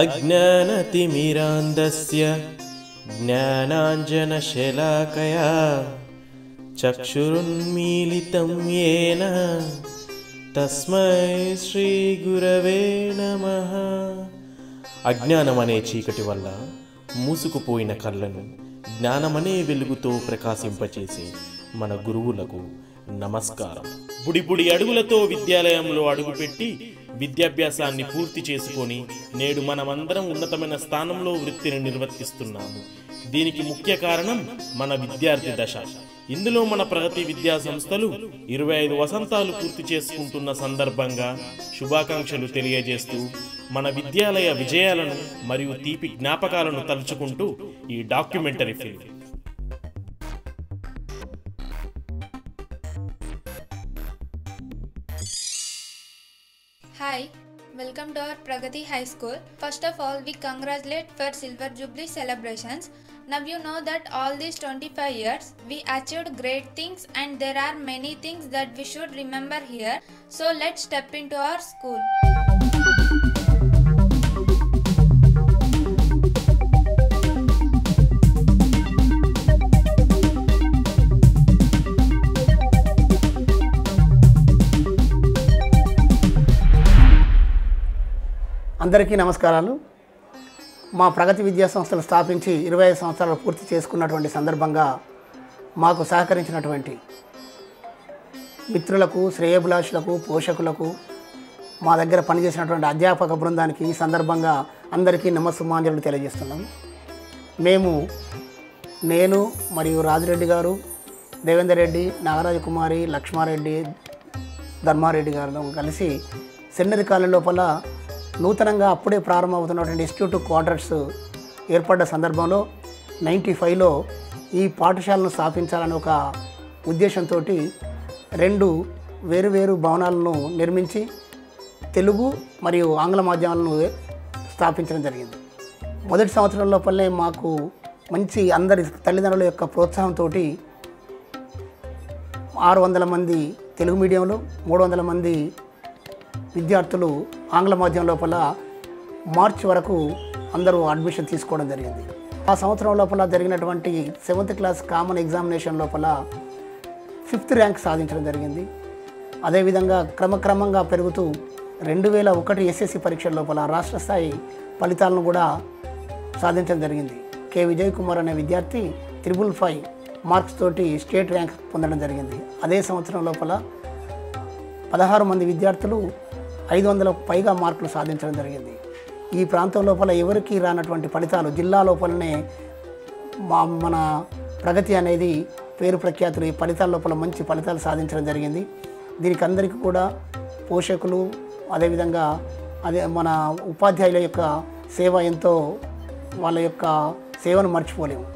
अज्ञानतिमिरान्धस्य ज्ञानाञ्जनशलाकया चक्षुरुन्मीलितं येन తస్మై శ్రీ గురవే నమ అజ్ఞానమనే చీకటి వల్ల మూసుకుపోయిన కళ్ళను జ్ఞానమనే వెలుగుతో ప్రకాశింపచేసే మన గురువులకు నమస్కారం బుడి బుడి అడుగులతో విద్యాలయంలో అడుగుపెట్టి విద్యాభ్యాసాన్ని పూర్తి చేసుకొని నేడు మనమందరం ఉన్నతమైన స్థానంలో వృత్తిని నిర్వర్తిస్తున్నాము. దీనికి ముఖ్య కారణం మన విద్యార్థి దశ. ఇందులో మన ప్రగతి విద్యా సంస్థలు ఇరవై ఐదు వసంతాలు పూర్తి చేసుకుంటున్న సందర్భంగా శుభాకాంక్షలు తెలియజేస్తూ మన విద్యాలయ విజయాలను మరియు తీపి జ్ఞాపకాలను తలుచుకుంటూ ఈ documentary film Hi, welcome to our Pragati High School. First of all, we congratulate for Silver Jubilee celebrations. Now you know that all these 25 years we achieved great things and there are many things that we should remember here. So let's step into our school. అందరికీ నమస్కారాలు. మా ప్రగతి విద్యా సంస్థలు స్థాపించి ఇరవై ఐదు సంవత్సరాలు పూర్తి చేసుకున్నటువంటి సందర్భంగా మాకు సహకరించినటువంటి మిత్రులకు శ్రేయభిలాషులకు పోషకులకు మా దగ్గర పనిచేసినటువంటి అధ్యాపక బృందానికి ఈ సందర్భంగా అందరికీ నమస్సుమాంజలు తెలియజేస్తున్నాం. మేము నేను మరియు రాజిరెడ్డి గారు దేవేందర్ రెడ్డి నాగరాజ కుమారి లక్ష్మారెడ్డి ధర్మారెడ్డి గారు కలిసి సెన్నరి కాలం లోపల నూతనంగా అప్పుడే ప్రారంభమవుతున్నటువంటి ఇన్స్టిట్యూట్ క్వార్టర్స్ ఏర్పడ్డ సందర్భంలో నైంటీ ఫైవ్లో ఈ పాఠశాలను స్థాపించాలని ఒక ఉద్దేశంతో రెండు వేరువేరు భవనాలను నిర్మించి తెలుగు మరియు ఆంగ్ల మాధ్యమాలను స్థాపించడం జరిగింది. మొదటి సంవత్సరం లోపలనే మాకు మంచి అందరి తల్లిదండ్రుల యొక్క ప్రోత్సాహంతో ఆరు వందల మంది తెలుగు మీడియంలో మూడు వందల మంది విద్యార్థులు ఆంగ్ల మాధ్యమం లోపల మార్చి వరకు అందరూ అడ్మిషన్ తీసుకోవడం జరిగింది. ఆ సంవత్సరం లోపల జరిగినటువంటి సెవెంత్ క్లాస్ కామన్ ఎగ్జామినేషన్ లోపల ఫిఫ్త్ ర్యాంక్ సాధించడం జరిగింది. అదేవిధంగా క్రమక్రమంగా పెరుగుతూ రెండు వేల ఒకటి ఎస్ఎస్సి పరీక్షల లోపల రాష్ట్ర స్థాయి ఫలితాలను కూడా సాధించడం జరిగింది. కె విజయ్ కుమార్ అనే విద్యార్థి త్రిబుల్ ఫైవ్ మార్క్స్ తోటి స్టేట్ ర్యాంక్ పొందడం జరిగింది. అదే సంవత్సరం లోపల పదహారు మంది విద్యార్థులు ఐదు వందలకు పైగా మార్కులు సాధించడం జరిగింది. ఈ ప్రాంతం లోపల ఎవరికి రానటువంటి ఫలితాలు జిల్లా లోపలనే మా మన ప్రగతి అనేది పేరు ప్రఖ్యాతులు ఈ ఫలితాల లోపల మంచి ఫలితాలు సాధించడం జరిగింది. దీనికి అందరికీ కూడా పోషకులు అదేవిధంగా అదే మన ఉపాధ్యాయుల యొక్క సేవ ఎంతో వాళ్ళ యొక్క సేవను మర్చిపోలేము.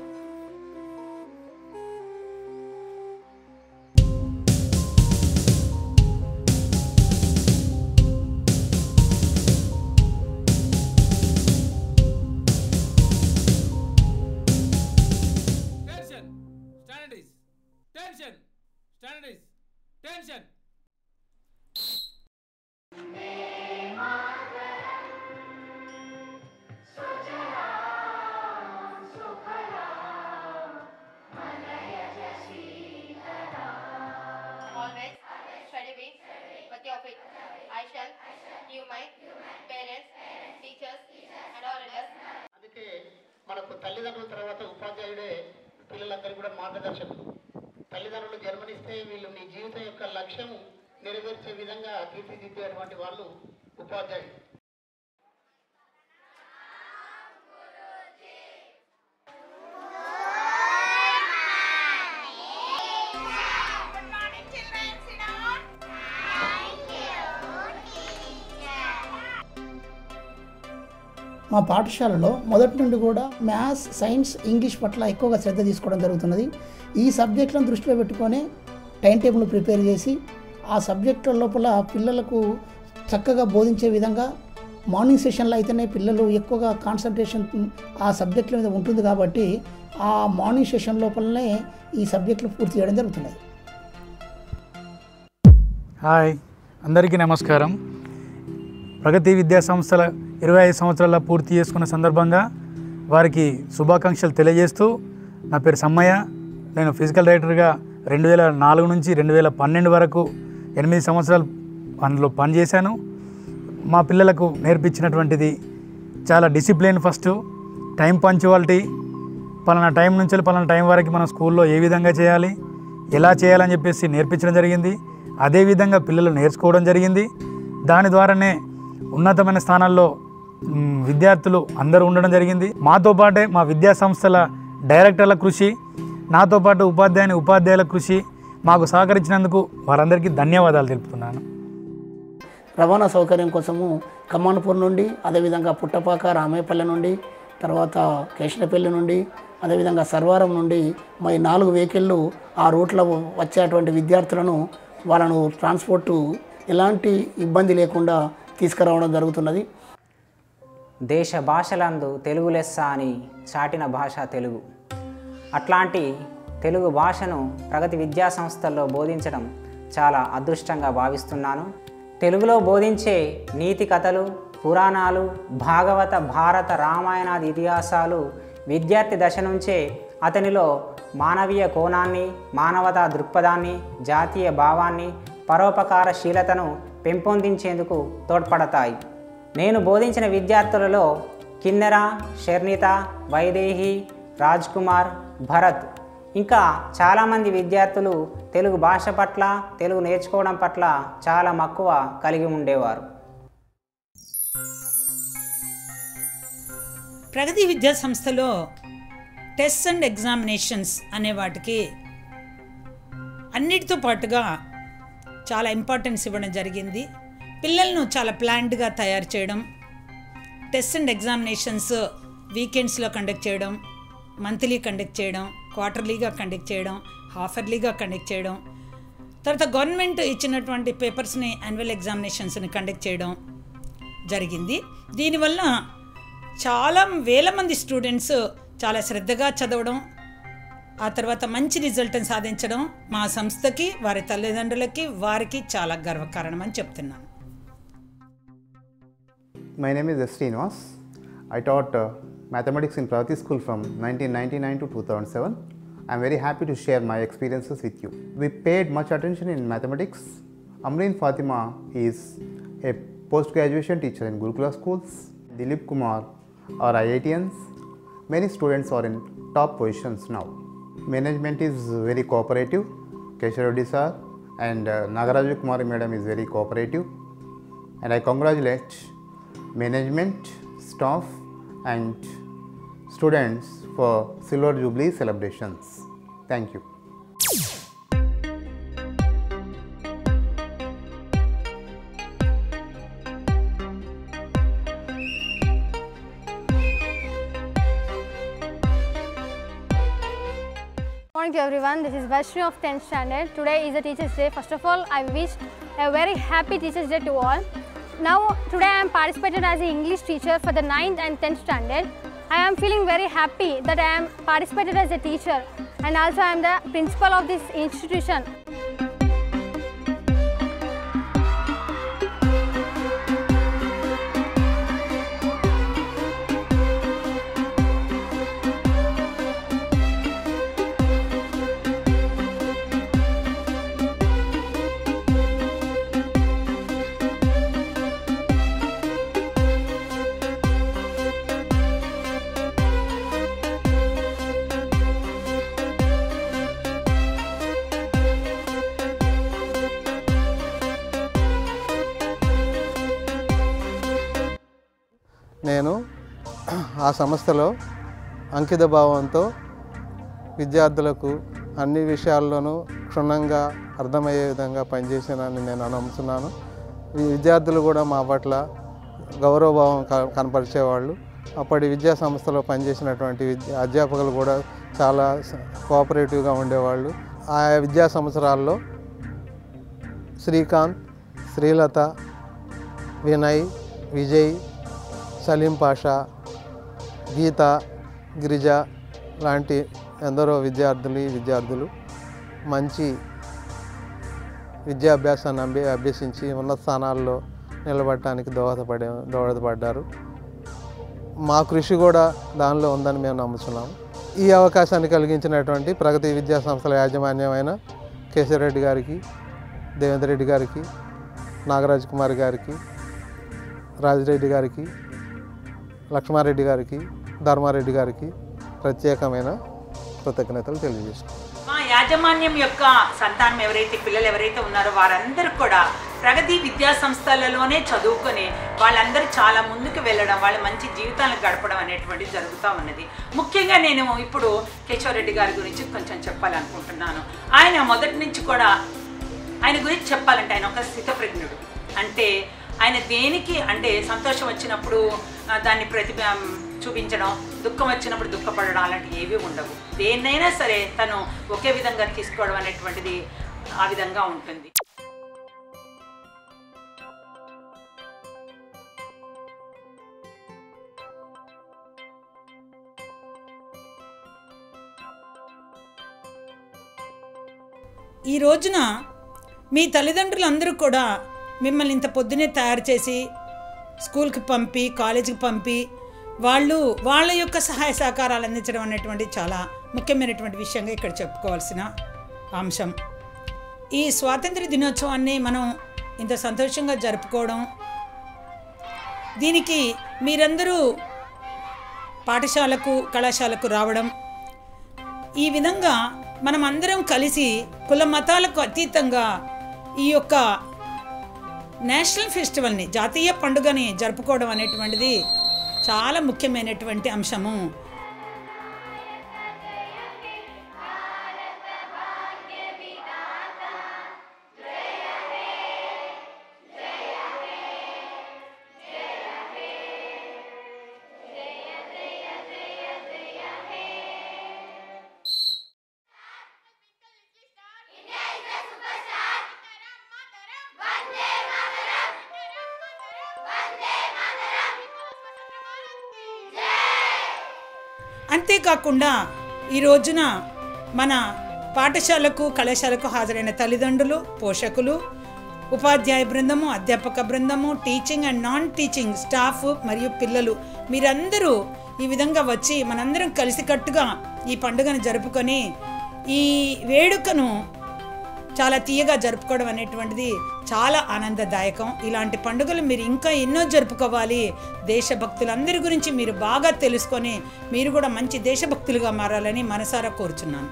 మా పాఠశాలలో మొదటి నుండి కూడా మ్యాథ్స్ సైన్స్ ఇంగ్లీష్ పట్ల ఎక్కువగా శ్రద్ధ తీసుకోవడం జరుగుతున్నది. ఈ సబ్జెక్టులను దృష్టిలో పెట్టుకొని టైం టేబుల్ ప్రిపేర్ చేసి ఆ సబ్జెక్టుల లోపల పిల్లలకు చక్కగా బోధించే విధంగా మార్నింగ్ సెషన్లో అయితేనే పిల్లలు ఎక్కువగా కాన్సన్ట్రేషన్ ఆ సబ్జెక్టుల మీద ఉంటుంది కాబట్టి ఆ మార్నింగ్ సెషన్ లోపలనే ఈ సబ్జెక్టులు పూర్తి చేయడం జరుగుతున్నది. హాయ్. అందరికీ నమస్కారం. ప్రగతి విద్యా సంస్థల ఇరవై ఐదు సంవత్సరాల పూర్తి చేసుకున్న సందర్భంగా వారికి శుభాకాంక్షలు తెలియజేస్తూ నా పేరు సమ్మయ్య. నేను ఫిజికల్ డైరెక్టర్గా రెండు వేల నాలుగు నుంచి రెండు వేల పన్నెండు వరకు ఎనిమిది సంవత్సరాలు అందులో పనిచేశాను. మా పిల్లలకు నేర్పించినటువంటిది చాలా డిసిప్లిన్ ఫస్ట్ టైం పంచువాలిటీ. పలానా టైం నుంచి పలానా టైం వరకు మనం స్కూల్లో ఏ విధంగా చేయాలి ఎలా చేయాలని చెప్పేసి నేర్పించడం జరిగింది. అదేవిధంగా పిల్లలు నేర్చుకోవడం జరిగింది. దాని ద్వారానే ఉన్నతమైన స్థానాల్లో విద్యార్థులు అందరూ ఉండడం జరిగింది. మాతో పాటే మా విద్యా సంస్థల డైరెక్టర్ల కృషి నాతో పాటు ఉపాధ్యాయుని ఉపాధ్యాయుల కృషి మాకు సహకరించినందుకు వారందరికీ ధన్యవాదాలు తెలుపుతున్నాను. రవాణా సౌకర్యం కోసము కమాన్పూర్ నుండి అదేవిధంగా పుట్టపాక రామేపల్లె నుండి తర్వాత కేశనపల్లి నుండి అదేవిధంగా సర్వారం నుండి మరి నాలుగు వెహికల్లు ఆ రూట్లో వచ్చేటువంటి విద్యార్థులను వాళ్ళను ట్రాన్స్పోర్టు ఎలాంటి ఇబ్బంది లేకుండా తీసుకురావడం జరుగుతున్నది. దేశ భాషలందు తెలుగు లెస్స అని చాటిన భాష తెలుగు. అట్లాంటి తెలుగు భాషను ప్రగతి విద్యా సంస్థల్లో బోధించడం చాలా అదృష్టంగా భావిస్తున్నాను. తెలుగులో బోధించే నీతి కథలు పురాణాలు భాగవత భారత రామాయణాది ఇతిహాసాలు విద్యార్థి దశ నుంచే అతనిలో మానవీయ కోణాన్ని మానవతా దృక్పథాన్ని జాతీయ భావాన్ని పరోపకారశీలతను పెంపొందించేందుకు తోడ్పడతాయి. నేను బోధించిన విద్యార్థులలో కిన్నెర షర్ణిత వైదేహి రాజ్ కుమార్ భరత్ ఇంకా చాలామంది విద్యార్థులు తెలుగు భాష పట్ల తెలుగు నేర్చుకోవడం పట్ల చాలా మక్కువ కలిగి ఉండేవారు. ప్రగతి విద్యా సంస్థలో టెస్ట్ అండ్ ఎగ్జామినేషన్స్ అనే వాటికి అన్నిటితో పాటుగా చాలా ఇంపార్టెన్స్ ఇవ్వడం జరిగింది. పిల్లలను చాలా ప్లాన్డ్గా తయారు చేయడం టెస్ట్ అండ్ ఎగ్జామినేషన్స్ వీకెండ్స్లో కండక్ట్ చేయడం మంత్లీ కండక్ట్ చేయడం క్వార్టర్లీగా కండక్ట్ చేయడం హాఫ్ ఇయర్లీగా కండక్ట్ చేయడం తర్వాత గవర్నమెంట్ ఇచ్చినటువంటి పేపర్స్ని యాన్యువల్ ఎగ్జామినేషన్స్ని కండక్ట్ చేయడం జరిగింది. దీనివల్ల చాలా వేల మంది స్టూడెంట్స్ చాలా శ్రద్ధగా చదవడం ఆ తర్వాత మంచి రిజల్ట్ని సాధించడం మా సంస్థకి వారి తల్లిదండ్రులకి వారికి చాలా గర్వకారణం అని చెప్తున్నాను. My name is S. Srinivas. I taught uh, mathematics in Pragati School from 1999 to 2007. I'm very happy to share my experiences with you. We paid much attention in mathematics. Amreen Fatima is a post-graduation teacher in Gurukula schools. Dilip Kumar are IITians. Many students are in top positions now. Management is very cooperative. Keshareddy sir and uh, Nagaraju Kumari madam is very cooperative. And I congratulate management, staff, and students for Silver Jubilee celebrations. Thank you. Good Morning to everyone. This is Vaishnu of 10th standard. Today is a Teachers' Day. First of all, I wish a very happy Teachers' Day to all. Now, today I am participated as an English teacher for the 9th and 10th standard. I am feeling very happy that I am participated as a teacher and also I am the principal of this institution. సంస్థలో అంకిత భావంతో విద్యార్థులకు అన్ని విషయాల్లోనూ క్షుణ్ణంగా అర్థమయ్యే విధంగా పనిచేసానని నేను నమ్ముతున్నాను ఈ విద్యార్థులు కూడా మా పట్ల గౌరవభావం కనపరిచేవాళ్ళు. అప్పటి విద్యా సంస్థలో పనిచేసినటువంటి విద్య అధ్యాపకులు కూడా చాలా కోఆపరేటివ్గా ఉండేవాళ్ళు. ఆయా విద్యా సంవత్సరాల్లో శ్రీకాంత్ శ్రీలత వినయ్ విజయ్ సలీం పాషా గీత గిరిజ లాంటి ఎందరో విద్యార్థులు విద్యార్థులు మంచి విద్యాభ్యాసాన్ని అభ్య అభ్యసించి ఉన్నత స్థానాల్లో నిలబడటానికి దోహదపడే దోహదపడ్డారు. మా కృషి కూడా దానిలో ఉందని మేము నమ్ముతున్నాము ఈ అవకాశాన్ని కలిగించినటువంటి ప్రగతి విద్యా సంస్థల యాజమాన్యమైన కేశవరెడ్డి గారికి దేవేందర్ రెడ్డి గారికి నాగరాజ్ కుమార్ గారికి రాజిరెడ్డి గారికి లక్ష్మారెడ్డి గారికి ధర్మారెడ్డి గారికి ప్రత్యేకమైన కృతజ్ఞతలు తెలియజేస్తున్నాను మా యాజమాన్యం యొక్క సంతానం ఎవరైతే పిల్లలు ఎవరైతే ఉన్నారో వారందరూ కూడా ప్రగతి విద్యా సంస్థలలోనే చదువుకొని వాళ్ళందరూ చాలా ముందుకు వెళ్ళడం వాళ్ళ మంచి జీవితాలను గడపడం అనేటువంటిది జరుగుతూ ఉన్నది. ముఖ్యంగా నేను ఇప్పుడు కేశవరెడ్డి గారి గురించి కొంచెం చెప్పాలనుకుంటున్నాను. ఆయన మొదటి నుంచి కూడా ఆయన గురించి చెప్పాలంటే ఆయన ఒక స్థితప్రజ్ఞుడు. అంటే ఆయన దేనికి అంటే సంతోషం వచ్చినప్పుడు దాన్ని ప్రతిభ చూపించడం దుఃఖం వచ్చినప్పుడు దుఃఖపడడం అలాంటివి ఏవి ఉండవు. దేన్నైనా సరే తను ఒకే విధంగా తీసుకోవడం అనేటువంటిది ఆ విధంగా ఉంటుంది. ఈ రోజున మీ తల్లిదండ్రులందరూ కూడా మిమ్మల్ని ఇంత పొద్దునే తయారు చేసి స్కూల్కి పంపి కాలేజీకి పంపి వాళ్ళు వాళ్ళ యొక్క సహాయ సహకారాలు అందించడం అనేటువంటి చాలా ముఖ్యమైనటువంటి విషయంగా ఇక్కడ చెప్పుకోవాల్సిన అంశం. ఈ స్వాతంత్ర దినోత్సవాన్ని మనం ఇంత సంతోషంగా జరుపుకోవడం దీనికి మీరందరూ పాఠశాలకు కళాశాలకు రావడం ఈ విధంగా మనం అందరం కలిసి కుల మతాలకు అతీతంగా ఈ యొక్క నేషనల్ ఫెస్టివల్ని జాతీయ పండుగని జరుపుకోవడం అనేటువంటిది చాలా ముఖ్యమైనటువంటి అంశము. అంతేకాకుండా ఈ రోజున మన పాఠశాలకు కళాశాలకు హాజరైన తల్లిదండ్రులు పోషకులు ఉపాధ్యాయ బృందము అధ్యాపక బృందము teaching and non teaching staff మరియు పిల్లలు మీరందరూ ఈ విధంగా వచ్చి మనందరం కలిసికట్టుగా ఈ పండుగను జరుపుకొని ఈ వేడుకను చాలా తీయగా జరుపుకోవడం అనేటువంటిది చాలా ఆనందదాయకం. ఇలాంటి పండుగలు మీరు ఇంకా ఎన్నో జరుపుకోవాలి. దేశభక్తులందరి గురించి మీరు బాగా తెలుసుకొని మీరు కూడా మంచి దేశభక్తులుగా మారాలని మనసారా కోరుచున్నాను.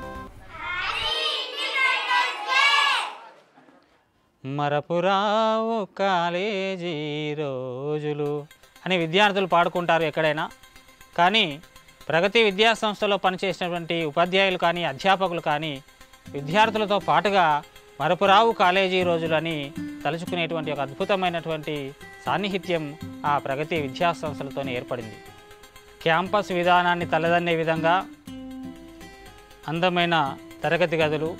మరపురావు కాలేజీ రోజులు అని విద్యార్థులు పాడుకుంటారు ఎక్కడైనా. కానీ ప్రగతి విద్యా సంస్థలో పనిచేసినటువంటి ఉపాధ్యాయులు కానీ అధ్యాపకులు కానీ విద్యార్థులతో పాటుగా మరపురావు కాలేజీ రోజులని తలుచుకునేటువంటి ఒక అద్భుతమైనటువంటి సాన్నిహిత్యం ఆ ప్రగతి విద్యా సంస్థలతోనే ఏర్పడింది. క్యాంపస్ విధానాన్ని తలదన్నే విధంగా అందమైన తరగతి గదులు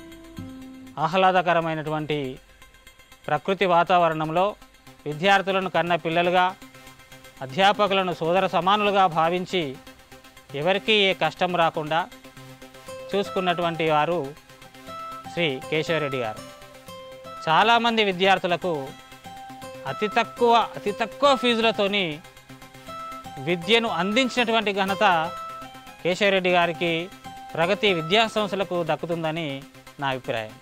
ఆహ్లాదకరమైనటువంటి ప్రకృతి వాతావరణంలో విద్యార్థులను కన్న పిల్లలుగా అధ్యాపకులను సోదర సమానులుగా భావించి ఎవరికీ ఏ కష్టం రాకుండా చూసుకున్నటువంటి వారు శ్రీ కేశవరెడ్డి గారు. చాలామంది విద్యార్థులకు అతి తక్కువ అతి తక్కువ ఫీజులతోని విద్యను అందించినటువంటి ఘనత కేశవరెడ్డి గారికి ప్రగతి విద్యా సంస్థలకు దక్కుతుందని నా అభిప్రాయం.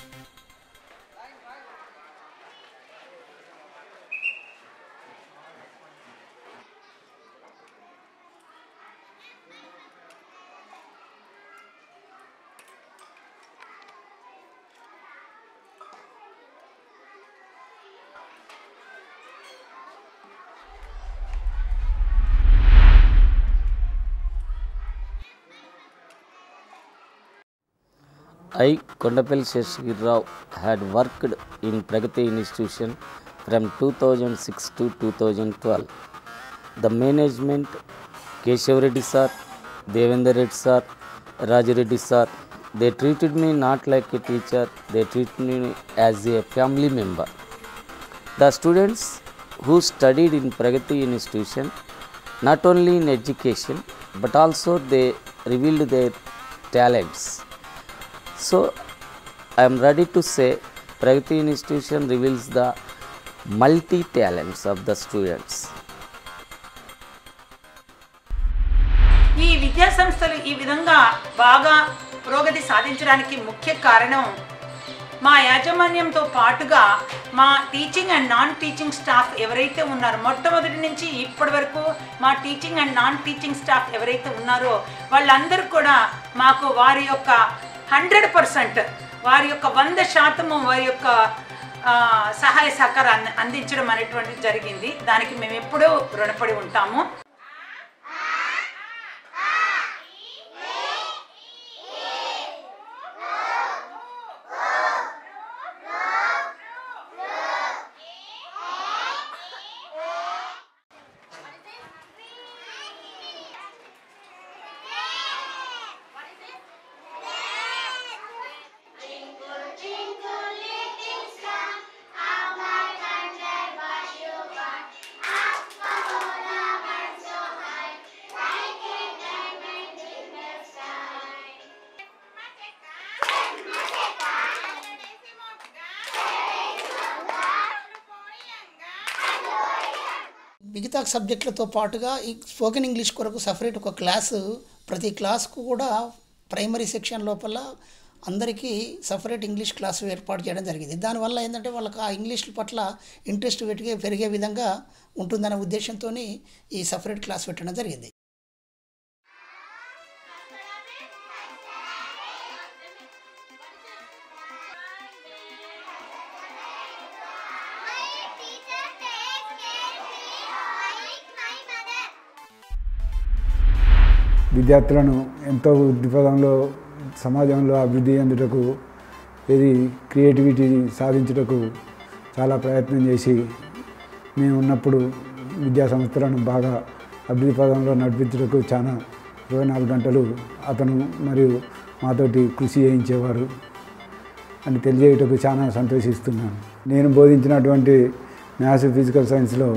I, Kondapel Sheshgirrao, had worked in Pragati Institution from 2006 to 2012. The management, Keshav Reddy sir, Devendra Reddy sir, Raj Reddy sir, they treated me not like a teacher, they treated me as a family member. The students who studied in Pragati Institution, not only in education, but also they revealed their talents. So, I am ready to say Pragati Institution reveals the multi talents of the students. సంస్థలు ఈ విధంగా బాగా పురోగతి సాధించడానికి ముఖ్య కారణం మా యాజమాన్యంతో పాటుగా మా teaching and non teaching staff ఎవరైతే ఉన్నారో మొట్టమొదటి నుంచి ఇప్పటి వరకు మా teaching and non teaching staff ఎవరైతే ఉన్నారో వాళ్ళందరూ కూడా మాకు వారి యొక్క హండ్రెడ్ పర్సెంట్ వారి యొక్క వంద శాతము వారి యొక్క ఆ, సహాయ సహకారాన్ని అందించడం అనేటువంటిది జరిగింది. దానికి మేము ఎప్పుడూ రుణపడి ఉంటాము. మిగతా సబ్జెక్టులతో పాటుగా ఈ స్పోకెన్ ఇంగ్లీష్ కొరకు సపరేట్ ఒక క్లాసు ప్రతి క్లాస్కు కూడా ప్రైమరీ సెక్షన్ లోపల అందరికీ సపరేట్ ఇంగ్లీష్ క్లాసు ఏర్పాటు చేయడం జరిగింది. దానివల్ల ఏంటంటే వాళ్ళకి ఆ ఇంగ్లీష్ పట్ల ఇంట్రెస్ట్ పెట్టి పెరిగే విధంగా ఉంటుందనే ఉద్దేశంతో ఈ సపరేట్ క్లాస్ పెట్టడం జరిగింది. విద్యార్థులను ఎంతో ఉద్దిపదంలో సమాజంలో అభివృద్ధి చెందుటకు ఇది క్రియేటివిటీ సాధించుటకు చాలా ప్రయత్నం చేసి మేము ఉన్నప్పుడు విద్యా సంస్థలను బాగా అభివృద్ధి పదంలో నడిపించుటకు చాలా ఇరవై నాలుగు గంటలు అతను మరియు మాతోటి కృషి చేయించేవారు అని తెలియజేయటకు చాలా సంతోషిస్తున్నాను. నేను బోధించినటువంటి మ్యాథ్స్ ఫిజికల్ సైన్స్లో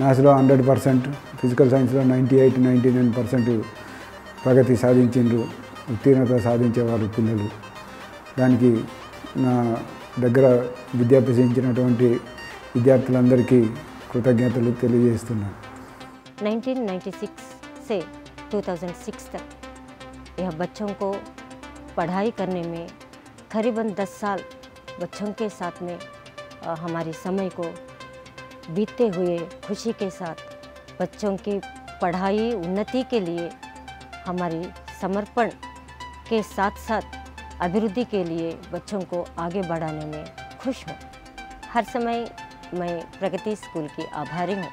మ్యాథ్స్లో హండ్రెడ్ పర్సెంట్ ఫిజికల్ సైన్స్లో ninety eight ninety nine percent ప్రగతి సాధించిండ్రు ఉత్తీర్ణత సాధించేవారు పిల్లలు దానికి నా దగ్గర విద్య అభ్యసించినటువంటి విద్యార్థులందరికీ కృతజ్ఞతలు తెలియజేస్తున్నాను 1996 से 2006 तक यह बच्चों को पढ़ाई करने में करीबन 10 साल बच्चों के साथ में अ, हमारे समय को बीतते हुए खुशी के साथ बच्चों की पढ़ाई उन्नति के लिए हमारी समर्पण के साथ साथ अभिवृद्धि के लिए बच्चों को आगे बढ़ाने में खुश हूँ हर समय मैं प्रगति स्कूल की आभारी हूँ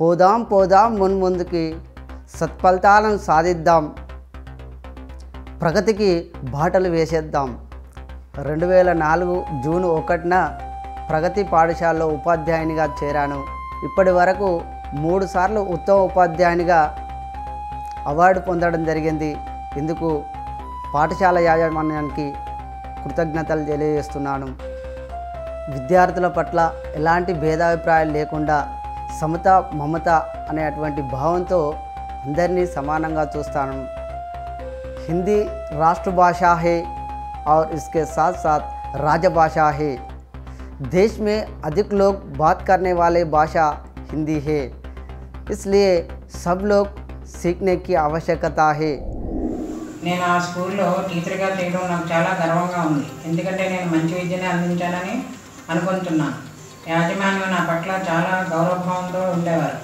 పోదాం పోదాం మున్ముందుకి సత్ఫలితాలను సాధిద్దాం. ప్రగతికి బాటలు వేసేద్దాం. రెండు వేల నాలుగు జూన్ ఒకటిన ప్రగతి పాఠశాలలో ఉపాధ్యాయునిగా చేరాను. ఇప్పటి వరకు మూడుసార్లు ఉత్తమ ఉపాధ్యాయునిగా అవార్డు పొందడం జరిగింది. ఇందుకు పాఠశాల యాజమాన్యానికి కృతజ్ఞతలు తెలియజేస్తున్నాను. విద్యార్థుల పట్ల ఎలాంటి భేదాభిప్రాయాలు లేకుండా సమత మమత అనేటువంటి భావంతో అందరినీ సమానంగా చూస్తాను हिंदी राष्ट्रभाषा है और इसके साथ साथ राजभाषा है देश में अधिक लोग बात करने वाले भाषा हिंदी है इसलिए सब लोग सीखने की आवश्यकता है నేను ఆ స్కూల్లో టీచర్గా చేయడం నాకు చాలా గర్వంగా ఉంది ఎందుకంటే నేను మంచి విద్యని అందించానని అనుకుంటున్నాను యాజమాన్యం నా పట్ల చాలా గౌరవభావంతో ఉండేవారు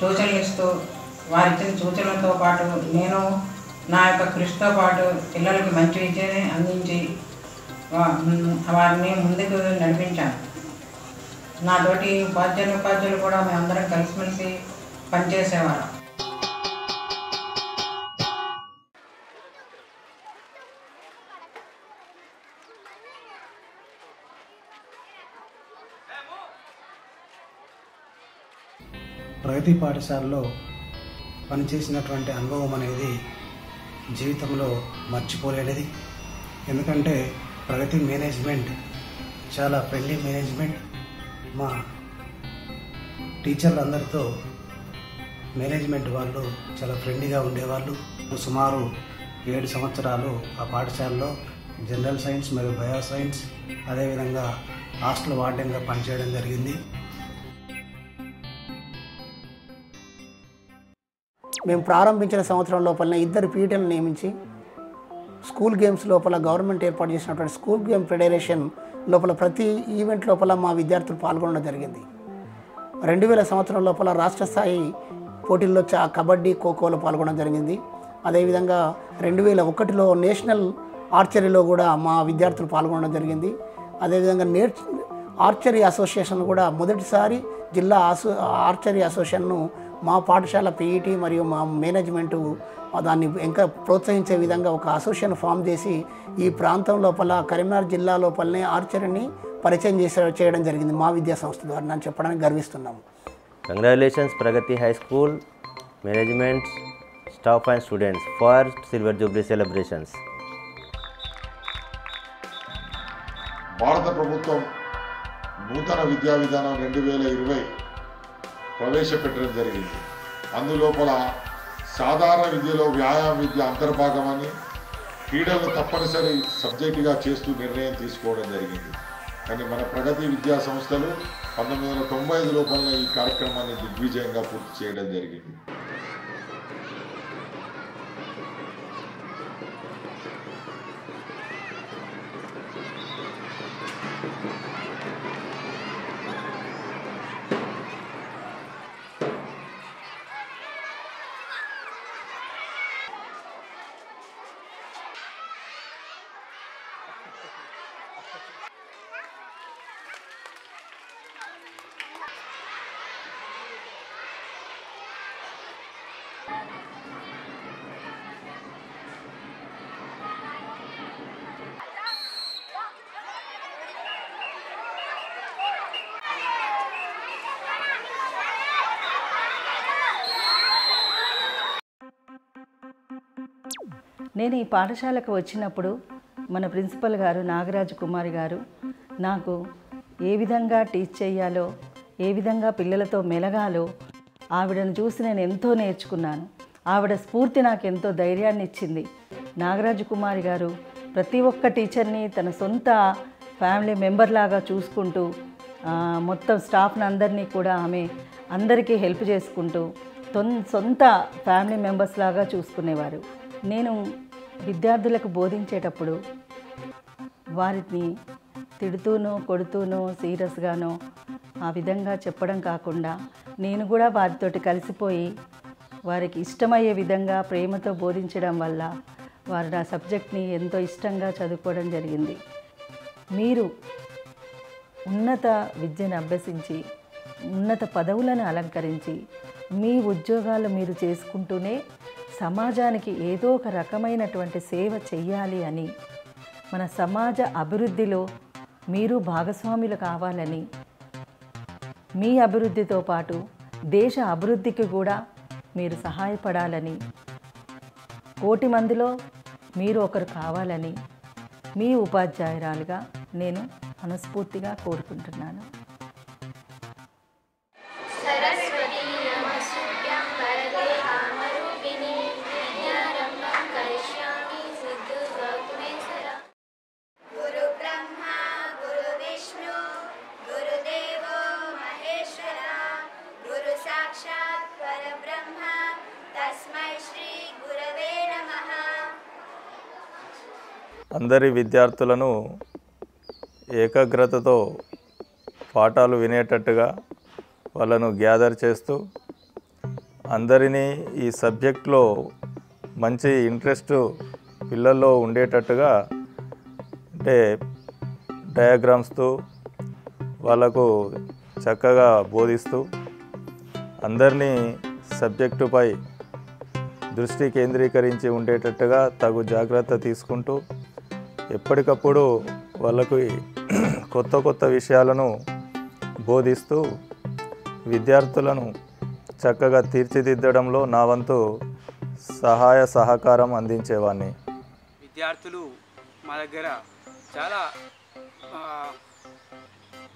సూచనలు ఇస్తూ వారిచ్చిన సూచనలతో పాటు నేను నా యొక్క కృషితో పాటు పిల్లలకు మంచి విద్యని అందించి వారిని ముందుకు నడిపించాను. నాతోటి ఉపాధ్యాయులు ఉపాధ్యాయులు కూడా మేమందరం కలిసిమెలిసి పనిచేసేవారు ప్రగతి పాఠశాలలో పనిచేసినటువంటి అనుభవం అనేది జీవితంలో మర్చిపోలేనిది. ఎందుకంటే ప్రగతి మేనేజ్మెంట్ చాలా ఫ్రెండ్లీ మేనేజ్మెంట్ మా టీచర్లందరితో మేనేజ్మెంట్ వాళ్ళు చాలా ఫ్రెండ్లీగా ఉండేవాళ్ళు. సుమారు ఏడు సంవత్సరాలు ఆ పాఠశాలలో జనరల్ సైన్స్ మరియు బయో సైన్స్ అదేవిధంగా హాస్టల్ వార్డెన్గా పనిచేయడం జరిగింది. మేము ప్రారంభించిన సంవత్సరం లోపలనే ఇద్దరు పీటీలను నియమించి స్కూల్ గేమ్స్ లోపల గవర్నమెంట్ ఏర్పాటు చేసినటువంటి స్కూల్ గేమ్ ఫెడరేషన్ లోపల ప్రతి ఈవెంట్ లోపల మా విద్యార్థులు పాల్గొనడం జరిగింది. రెండు వేల సంవత్సరం లోపల రాష్ట్ర స్థాయి పోటీల్లో చా కబడ్డీ ఖోఖోలో పాల్గొనడం జరిగింది. అదేవిధంగా రెండు వేల ఒకటిలో నేషనల్ ఆర్చరీలో కూడా మా విద్యార్థులు పాల్గొనడం జరిగింది. అదేవిధంగా నేర్ ఆర్చరీ అసోసియేషన్ కూడా మొదటిసారి జిల్లా అసో ఆర్చరీ అసోసియేషన్ను మా పాఠశాల పీఈటీ మరియు మా మేనేజ్మెంటు దాన్ని ఇంకా ప్రోత్సహించే విధంగా ఒక అసోసియేషన్ ఫామ్ చేసి ఈ ప్రాంతం లోపల కరీంనగర్ జిల్లా లోపలనే ఆర్చరీని పరిచయం చేసే చేయడం జరిగింది మా విద్యా సంస్థ ద్వారా నేను చెప్పడానికి గర్విస్తున్నాము Congratulations, Pragati High School, management, staff, and students for Silver Jubilee celebrations. భారత ప్రభుత్వం నూతన విద్యా విధానం రెండు వేల ఇరవై ప్రవేశపెట్టడం జరిగింది. అందులోపల సాధారణ విద్యలో వ్యాయామ విద్య అంతర్భాగమని క్రీడలను తప్పనిసరి సబ్జెక్టుగా చేస్తూ నిర్ణయం తీసుకోవడం జరిగింది. కానీ మన ప్రగతి విద్యా సంస్థలు పంతొమ్మిది వందల తొంభై ఐదు లోపల ఈ కార్యక్రమాన్ని దిగ్విజయంగా పూర్తి చేయడం జరిగింది. నేను ఈ పాఠశాలకు వచ్చినప్పుడు మన ప్రిన్సిపల్ గారు నాగరాజు కుమారి గారు నాకు ఏ విధంగా టీచ్ చేయాలో ఏ విధంగా పిల్లలతో మెలగాలో ఆవిడను చూసి నేను ఎంతో నేర్చుకున్నాను. ఆవిడ స్ఫూర్తి నాకు ఎంతో ధైర్యాన్ని ఇచ్చింది నాగరాజు కుమారి గారు ప్రతి ఒక్క టీచర్ని తన సొంత ఫ్యామిలీ మెంబర్ లాగా చూసుకుంటూ మొత్తం స్టాఫ్ని అందరినీ కూడా ఆమె అందరికీ హెల్ప్ చేసుకుంటూ సొంత ఫ్యామిలీ మెంబర్స్ లాగా చూసుకునేవారు. నేను విద్యార్థులకు బోధించేటప్పుడు వారిని తిడుతూనో కొడుతూనో సీరియస్గానో ఆ విధంగా చెప్పడం కాకుండా నేను కూడా వారితోటి కలిసిపోయి వారికి ఇష్టమయ్యే విధంగా ప్రేమతో బోధించడం వల్ల వారు నా సబ్జెక్ట్ని ఎంతో ఇష్టంగా చదువుకోవడం జరిగింది. మీరు ఉన్నత విద్యను అభ్యసించి ఉన్నత పదవులను అలంకరించి మీ ఉద్యోగాలు మీరు చేసుకుంటూనే సమాజానికి ఏదో ఒక రకమైనటువంటి సేవ చెయ్యాలి అని మన సమాజ అభివృద్ధిలో మీరు భాగస్వాములు కావాలని మీ అభివృద్ధితో పాటు దేశ అభివృద్ధికి కూడా మీరు సహాయపడాలని కోటి మందిలో మీరు ఒకరు కావాలని మీ ఉపాధ్యాయురాలుగా నేను మనస్ఫూర్తిగా కోరుకుంటున్నాను. అందరి విద్యార్థులను ఏకాగ్రతతో పాఠాలు వినేటట్టుగా వాళ్ళను గ్యాదర్ చేస్తూ అందరినీ ఈ సబ్జెక్ట్లో మంచి ఇంట్రెస్ట్ పిల్లల్లో ఉండేటట్టుగా అంటే డయాగ్రామ్స్తో వాళ్ళకు చక్కగా బోధిస్తూ అందరినీ సబ్జెక్టుపై దృష్టి కేంద్రీకరించి ఉండేటట్టుగా తగు జాగ్రత్త తీసుకుంటూ ఎప్పటికప్పుడు వాళ్ళకు కొత్త కొత్త విషయాలను బోధిస్తూ విద్యార్థులను చక్కగా తీర్చిదిద్దడంలో నా వంతు సహాయ సహకారం అందించేవాడిని విద్యార్థులు మా దగ్గర చాలా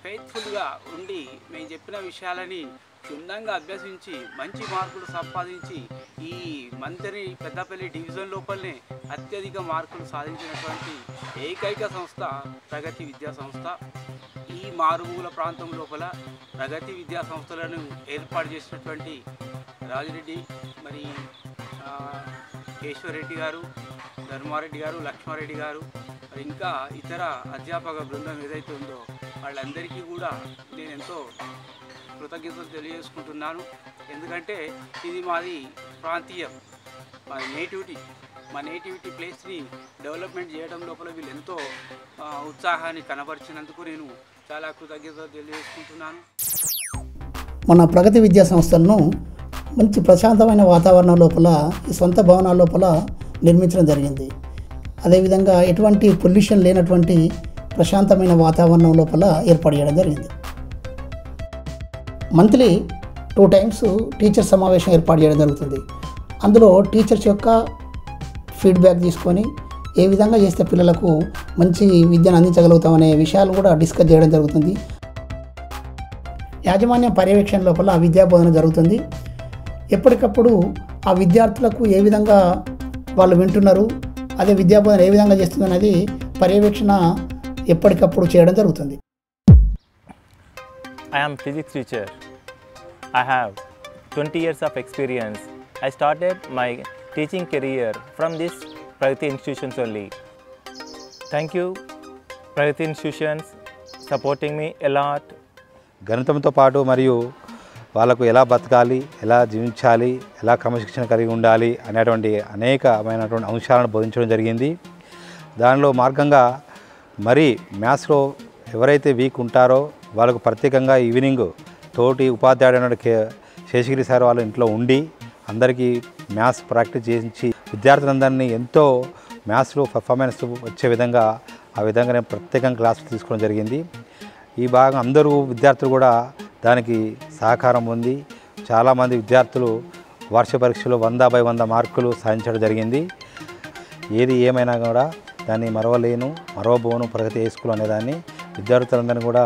ఫెయిత్ఫుల్గా ఉండి మేము చెప్పిన విషయాలని క్షుణ్ణంగా అభ్యసించి మంచి మార్కులు సంపాదించి ఈ మంత్రి పెద్దపల్లి డివిజన్ లోపలనే అత్యధిక మార్కులు సాధించినటువంటి ఏకైక సంస్థ ప్రగతి విద్యా సంస్థ. ఈ మారుమూల ప్రాంతం లోపల ప్రగతి విద్యా సంస్థలను ఏర్పాటు చేసినటువంటి రాజిరెడ్డి మరి కేశ్వరెడ్డి గారు ధర్మారెడ్డి గారు లక్ష్మారెడ్డి గారు మరి ఇంకా ఇతర అధ్యాపక బృందం ఏదైతే ఉందో వాళ్ళందరికీ కూడా నేను ఎంతో కృతజ్ఞతలు తెలియజేసుకుంటున్నాను. ఎందుకంటే ఇది మాది ప్రాంతీయం మా నేటివిటీ మా నేటివిటీ ప్లేస్ని డెవలప్మెంట్ చేయడం లోపల వీళ్ళు ఎంతో ఉత్సాహాన్ని కనబరిచినందుకు నేను చాలా కృతజ్ఞతలు తెలియజేసుకుంటున్నాను. మన ప్రగతి విద్యా సంస్థలను మంచి ప్రశాంతమైన వాతావరణం లోపల ఈ సొంత భవనాల లోపల నిర్మించడం జరిగింది. అదేవిధంగా ఎటువంటి పొల్యూషన్ లేనటువంటి ప్రశాంతమైన వాతావరణం లోపల ఏర్పడేయడం చేయడం జరిగింది. మంత్లీ టూ టైమ్స్ టీచర్ సమావేశం ఏర్పాటు చేయడం జరుగుతుంది. అందులో టీచర్స్ యొక్క ఫీడ్బ్యాక్ తీసుకొని ఏ విధంగా చేస్తే పిల్లలకు మంచి విద్యను అందించగలుగుతామనే విషయాలు కూడా డిస్కస్ చేయడం జరుగుతుంది. యాజమాన్య పర్యవేక్షణ లోపల విద్యా బోధన జరుగుతుంది. ఎప్పటికప్పుడు ఆ విద్యార్థులకు ఏ విధంగా వాళ్ళు వింటున్నారు అదే విద్యా బోధన ఏ విధంగా చేస్తుంది అనేది పర్యవేక్షణ ఎప్పటికప్పుడు చేయడం జరుగుతుంది. I am physics teacher. I have 20 years of experience. I started my teaching career from this Pragati institutions only. Thank you, Pragati institutions, supporting me a lot. గణితంతో పాటు మరియు వాళ్ళకు ఎలా బతకాలి ఎలా జీవించాలి ఎలా క్రమశిక్షణ కలిగి ఉండాలి అనేటువంటి అనేకమైనటువంటి అంశాలను బోధించడం జరిగింది దానిలో మార్గంగా మరి మ్యాథ్స్లో ఎవరైతే వీక్ ఉంటారో వాళ్ళకు ప్రత్యేకంగా ఈవినింగ్ తోటి ఉపాధ్యాయుడు కే శేషగిరి సార్ వాళ్ళ ఇంట్లో ఉండి అందరికీ మ్యాథ్స్ ప్రాక్టీస్ చేయించి విద్యార్థులందరినీ ఎంతో మ్యాథ్స్లో పర్ఫార్మెన్స్ వచ్చే విధంగా ఆ విధంగా నేను ప్రత్యేకంగా క్లాసులు తీసుకోవడం జరిగింది. ఈ భాగం అందరూ విద్యార్థులు కూడా దానికి సహకారం ఉంది చాలామంది విద్యార్థులు వార్షిక పరీక్షలో వంద బై వంద మార్కులు సాధించడం జరిగింది. ఏది ఏమైనా కూడా దాన్ని మరవలేను మరవబోను ప్రగతి హై స్కూల్ అనేదాన్ని విద్యార్థులందరినీ కూడా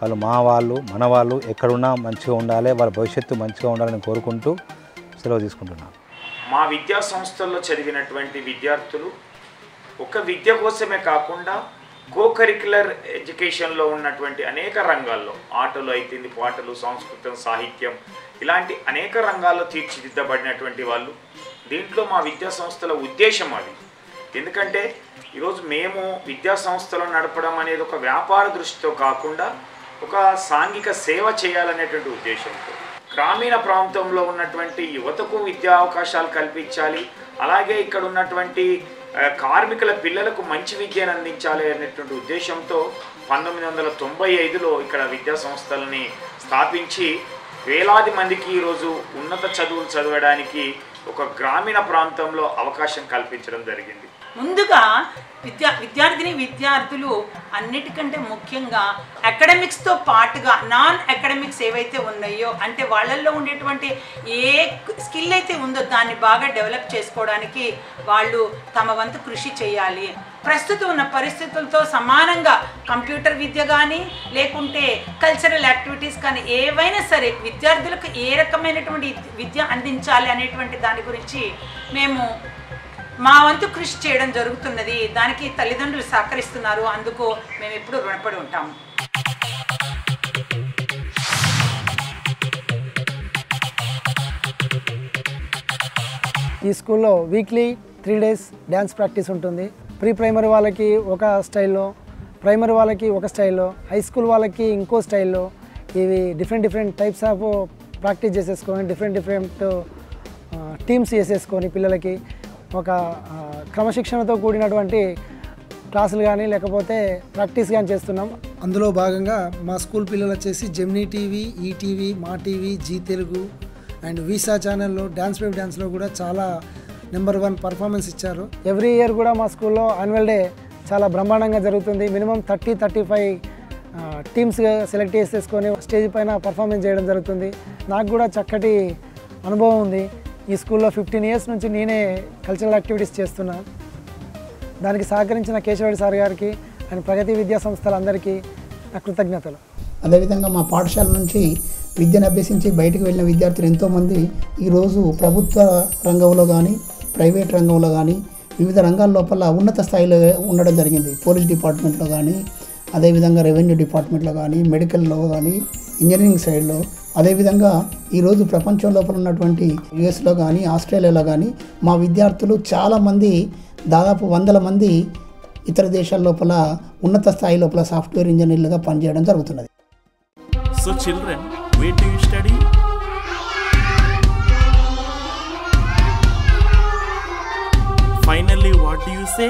వాళ్ళు మా వాళ్ళు మన వాళ్ళు ఎక్కడున్నా మంచిగా ఉండాలి వాళ్ళ భవిష్యత్తు మంచిగా ఉండాలని కోరుకుంటూ సెలవు తీసుకుంటున్నాను. మా విద్యా సంస్థల్లో చదివినటువంటి విద్యార్థులు ఒక విద్య కోసమే కాకుండా కో కరిక్యులర్ ఎడ్యుకేషన్లో ఉన్నటువంటి అనేక రంగాల్లో ఆటలు అయితేంది పాటలు సంస్కృతం సాహిత్యం ఇలాంటి అనేక రంగాల్లో తీర్చిదిద్దబడినటువంటి వాళ్ళు. దీంట్లో మా విద్యా సంస్థల ఉద్దేశం అది. ఎందుకంటే ఈరోజు మేము విద్యా సంస్థలు నడపడం అనేది ఒక వ్యాపార దృష్టితో కాకుండా ఒక సాంఘిక సేవ చేయాలనేటువంటి ఉద్దేశంతో. గ్రామీణ ప్రాంతంలో ఉన్నటువంటి యువతకు విద్యా అవకాశాలు కల్పించాలి అలాగే ఇక్కడ ఉన్నటువంటి కార్మికుల పిల్లలకు మంచి విద్యను అందించాలి అనేటువంటి ఉద్దేశంతో పంతొమ్మిది వందల తొంభై ఐదులో ఇక్కడ విద్యా సంస్థలని స్థాపించి వేలాది మందికి ఈరోజు ఉన్నత చదువులు చదవడానికి ఒక గ్రామీణ ప్రాంతంలో అవకాశం కల్పించడం జరిగింది. ముందుగా విద్యా విద్యార్థిని విద్యార్థులు అన్నిటికంటే ముఖ్యంగా అకాడమిక్స్తో పాటుగా నాన్ అకాడమిక్స్ ఏవైతే ఉన్నాయో అంటే వాళ్ళల్లో ఉండేటువంటి ఏ స్కిల్ అయితే ఉందో దాన్ని బాగా డెవలప్ చేసుకోవడానికి వాళ్ళు తమ వంతు కృషి చేయాలి. ప్రస్తుతం ఉన్న పరిస్థితులతో సమానంగా కంప్యూటర్ విద్య కానీ లేకుంటే కల్చరల్ యాక్టివిటీస్ కానీ ఏవైనా సరే విద్యార్థులకు ఏ రకమైనటువంటి విద్య అందించాలి అనేటువంటి దాని గురించి మేము మా వంతు కృషి చేయడం జరుగుతున్నది. దానికి తల్లిదండ్రులు సహకరిస్తున్నారు. అందుకు మేము ఎప్పుడు రుణపడి ఉంటాము ఈ స్కూల్లో weekly three days dance practice ఉంటుంది. ప్రీ ప్రైమరీ వాళ్ళకి ఒక స్టైల్లో ప్రైమరీ వాళ్ళకి ఒక స్టైల్లో హై స్కూల్ వాళ్ళకి ఇంకో స్టైల్లో ఇవి different different types of practice చేసేసుకొని డిఫరెంట్ డిఫరెంట్ టీమ్స్ చేసేసుకొని పిల్లలకి ఒక క్రమశిక్షణతో కూడినటువంటి క్లాసులు కానీ లేకపోతే ప్రాక్టీస్ కానీ చేస్తున్నాం. అందులో భాగంగా మా స్కూల్ పిల్లలు వచ్చేసి Gemini TV ETV Maa TV Zee Telugu and visa ఛానల్లో డ్యాన్స్ వేవ్ డ్యాన్స్లో కూడా చాలా నెంబర్ వన్ పర్ఫార్మెన్స్ ఇచ్చారు. ఎవ్రీ ఇయర్ కూడా మా స్కూల్లో యాన్యువల్ డే చాలా బ్రహ్మాండంగా జరుగుతుంది. మినిమం థర్టీ థర్టీ ఫైవ్ టీమ్స్గా సెలెక్ట్ చేసేసుకొని స్టేజ్ పైన పర్ఫార్మెన్స్ చేయడం జరుగుతుంది. నాకు కూడా చక్కటి అనుభవం ఉంది. ఈ స్కూల్లో ఫిఫ్టీన్ ఇయర్స్ నుంచి నేనే కల్చరల్ యాక్టివిటీస్ చేస్తున్నా. దానికి సహకరించిన కేశవరెడ్డి సార్ గారికి అండ్ ప్రగతి విద్యా సంస్థలందరికీ నా కృతజ్ఞతలు. అదేవిధంగా మా పాఠశాల నుంచి విద్యను అభ్యసించి బయటకు వెళ్ళిన విద్యార్థులు ఎంతోమంది ఈరోజు ప్రభుత్వ రంగంలో కానీ ప్రైవేట్ రంగంలో కానీ వివిధ రంగాల లోపల ఉన్నత స్థాయిలో ఉండడం జరిగింది. పోలీస్ డిపార్ట్మెంట్లో కానీ అదేవిధంగా రెవెన్యూ డిపార్ట్మెంట్లో కానీ మెడికల్లో కానీ ఇంజనీరింగ్ సైడ్లో అదేవిధంగా ఈరోజు ప్రపంచం లోపల ఉన్నటువంటి యుఎస్లో కానీ ఆస్ట్రేలియాలో కానీ మా విద్యార్థులు చాలామంది దాదాపు వందల మంది ఇతర దేశాల లోపల ఉన్నత స్థాయి లోపల సాఫ్ట్వేర్ ఇంజనీర్లుగా పనిచేయడం జరుగుతున్నది so children where do you study? Finally, what do you say?